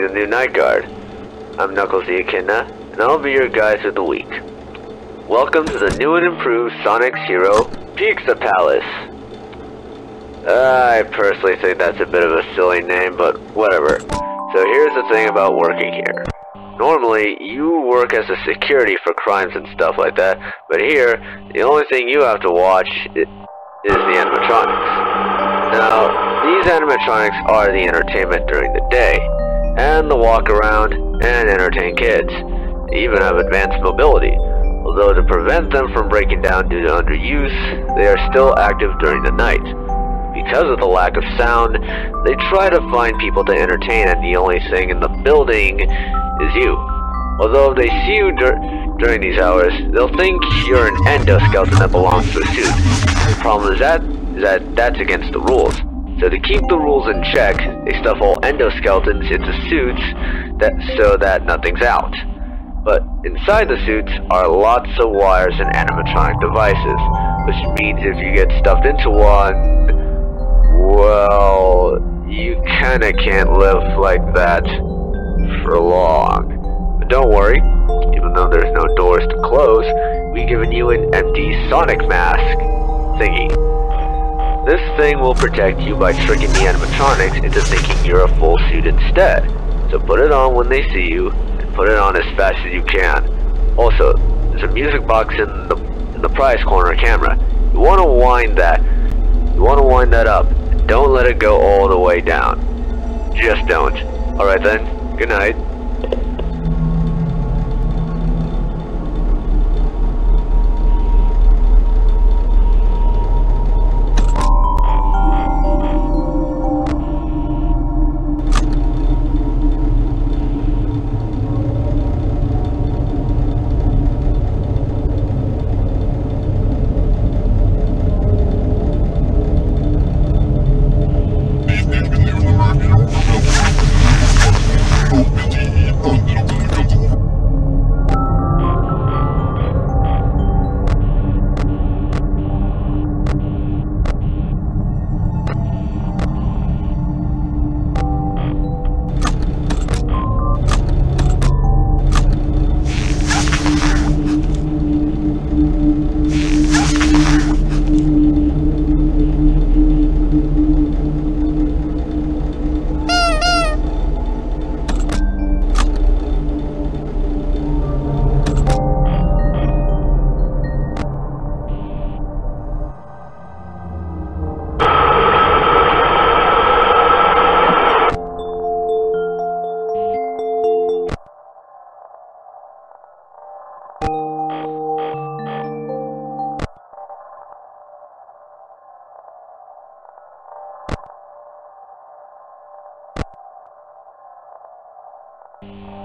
the new Night Guard. I'm Knuckles the Echidna, and I'll be your guide through the week. Welcome to the new and improved Sonic's Hero, Pizza Palace. I personally think that's a bit of a silly name, but whatever. So here's the thing about working here. Normally, you work as a security for crimes and stuff like that, but here, the only thing you have to watch is the animatronics. Now, these animatronics are the entertainment during the day, and the walk around and entertain kids. Even have advanced mobility, although to prevent them from breaking down due to underuse, they are still active during the night. Because of the lack of sound, they try to find people to entertain and the only thing in the building is you. Although if they see you dur during these hours, they'll think you're an endoskeleton that belongs to a suit. The problem is that, is that that's against the rules. So to keep the rules in check, they stuff all endoskeletons into suits that so that nothing's out. But inside the suits are lots of wires and animatronic devices, which means if you get stuffed into one, well, you kinda can't live like that for long. But don't worry, even though there's no doors to close, we've given you an empty Sonic mask thingy. This thing will protect you by tricking the animatronics into thinking you're a full suit instead. So put it on when they see you, and put it on as fast as you can. Also, there's a music box in the, in the prize corner camera. You want to wind that. You want to wind that up. Don't let it go all the way down. Just don't. Alright then, good night. Thank you.